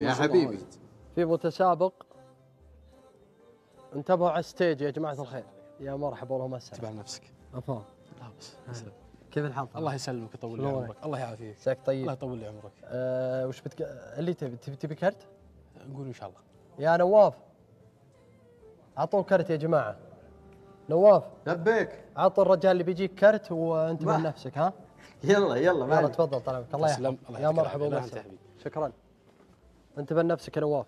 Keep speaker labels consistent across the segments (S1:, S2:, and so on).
S1: يا حبيبي.
S2: في متسابق. انتبهوا على ال stage يا جماعة الخير. يا مرحبا والله مساء
S3: انتبه لنفسك
S2: أفا.
S3: لا بس.
S2: كيف الحال
S3: الله يسلمك ويطول لي؟ عمرك. الله يعافيك. الله
S2: طيب.
S3: يطول لي عمرك.
S2: آه وش بتك... اللي تبي تبي, تبي كرت؟
S3: نقول إن شاء الله.
S2: يا نواف. عطوا كرت يا جماعة. نواف.
S1: لبيك.
S2: عطوا الرجال اللي بيجيك كرت وانتبه
S1: ما-
S2: لنفسك ها؟
S1: يلا يلا
S2: يلا تفضل طال عمرك الله. يحفظك
S3: الله
S2: يا مرحبا
S3: العافية. لا أنت
S2: ومسا
S3: يا حبيبي.
S2: شكرا. انتبه لنفسك يا نواف.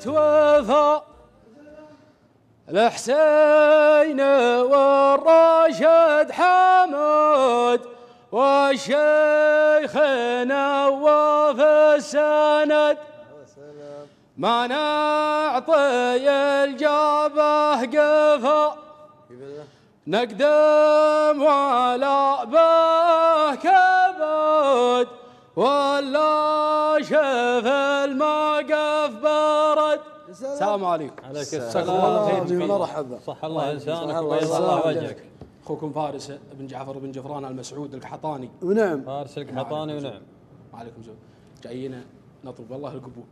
S3: توفى الحسين والراشد حمود والشيخ نواف السند ما نعطي الجابه قفا. نقدم ولا به كبد. ولا شف الموقف برد السلام عليكم.
S4: عليك
S3: جزاك الله خير
S4: السلام
S3: جميعاً.
S4: مرحبا.
S5: صح الله لسانك
S4: الله.
S5: وجهك.
S3: اخوكم فارس بن جعفر بن جفران المسعود القحطاني.
S4: ونعم
S5: فارس القحطاني ونعم
S3: وعليكم السلام جايين نطلب. والله القبول.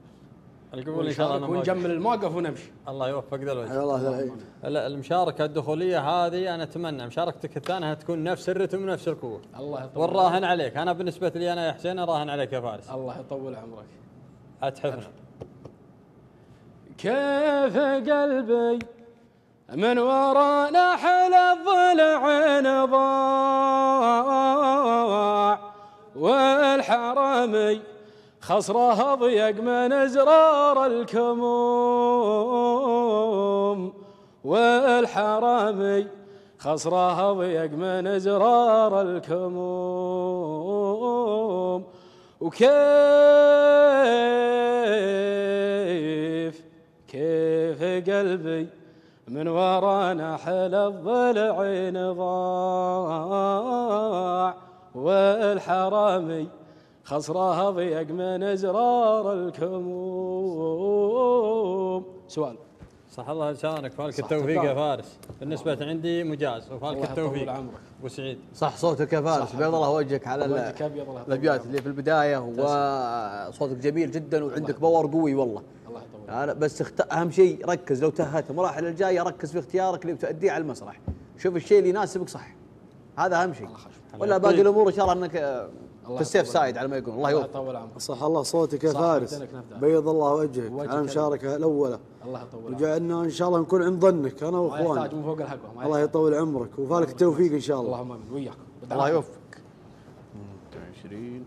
S5: القبول إن شاء الله
S3: ونجمل الموقف ونمشي.
S5: الله يوفق ذا الوجه.
S4: الله ذا العين.
S5: المشاركة الدخولية هذه أنا أتمنى. مشاركتك الثانية تكون نفس الرتم ونفس القوة.
S3: الله يطول
S5: والراهن عليك. أنا بالنسبة لي أنا يا حسين اراهن عليك يا فارس.
S3: الله يطول عمرك.
S5: اتحفنا
S3: كيف قلبي من ورا نحل الضلع ضاع والحرمي خصره ضيق من إزرار الكموم والحرمي خصره ضيق من إزرار الكموم. وكيف كيف قلبي من ورا نحل الضلع ضاع والحرامي خصرها ضيق من إزرار الكموم. سؤال.
S5: صح الله لسانك فالك التوفيق يا. فارس. بالنسبة عندي مجاز وفالك
S3: الله يطول
S5: التوفيق.
S3: عمرك
S5: أبو سعيد.
S1: صح صوتك يا فارس. بيض الله وجهك على
S3: الأبيات.
S1: اللي في البداية. وصوتك جميل جدا وعندك power قوي والله.
S3: الله يطول
S1: أنا بس اخت... أهم شيء ركز لو تأهلت المراحل الجاية ركز في اختيارك اللي بتأديه على المسرح. شوف الشيء اللي يناسبك صح. هذا أهم شيء. ولا باقي الأمور إن شاء الله إنك آه،
S3: الله
S1: في ال
S3: safe
S1: side على ما يقول الله
S3: الله
S1: يوفقك
S3: يطول عمرك.
S4: صح الله صوتك يا فارس. بيض الله وجهك. على المشاركه الأولى.
S3: الله يطول عمرك.
S4: وجعلنا إن شاء الله نكون عند ظنك
S3: أنا
S4: وإخواني.
S3: من فوق الحقوه
S4: الله. يطول عمرك. وفالك التوفيق إن شاء الله.
S3: اللهم آمين. وياك.
S1: الله يوفقك. 20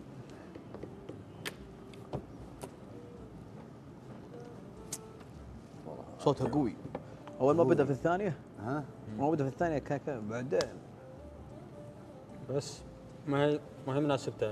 S1: صوتها قوي. أول ما بدأ في الثانية؟ ها؟ ما بدأ في الثانية كان بعدين.
S5: بس ما هي ما هي مناسبته